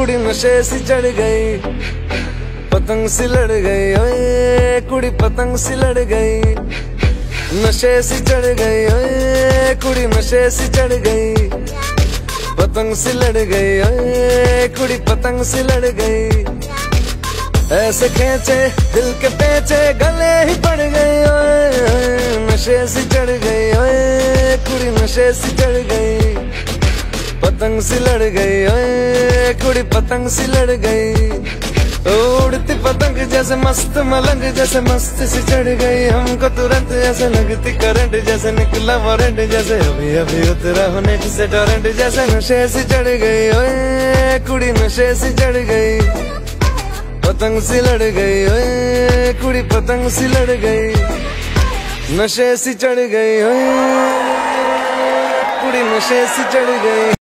कुड़ी नशे सी चढ़ गई, पतंग सी लड़ गई, ओए, कुड़ी पतंग सी लड़ गई, नशे सी चढ़ गई, ओए, कुड़ी नशे सी चढ़ गई, पतंग सी लड़ गई, ओए, कुड़ी पतंग सी लड़ गई। ऐसे खेचे, दिल के पेचे, गले ही पड़ गए, ओए नशे सी चढ़ गई, ओए, कुड़ी नशे सी चढ़ गई, पतंग सी लड़ गई, ओए कुड़ी पतंग सी लड़ गई। उड़ती पतंग जैसे मस्त मलंग, जैसे मस्त सी चढ़ गई। हमको तुरंत ऐसे लगती करंट जैसे निकला वारंट जैसे अभी अभी उतरा होने से टोरेंट जैसे नशे से चढ़ गई। ओए कुड़ी नशे से चढ़ गई। पतंग सी लड़ गई, ओए कुड़ी पतंग सी लड़ गई। नशे सी चढ़ गई, ओए कुड़ी नशे से चढ़ गई।